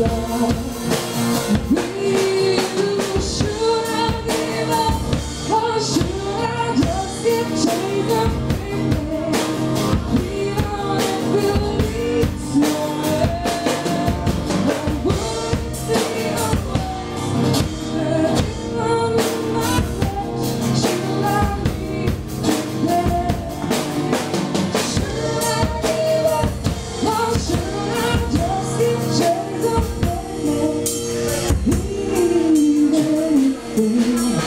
Should I give up or should I just keep chasing? Fool